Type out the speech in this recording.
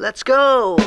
Let's go!